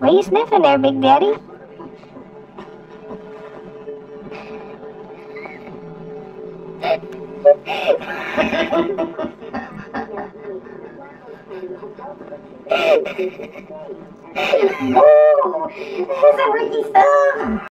What are you sniffing there, Big Daddy? Oh, that's a freaky stuff.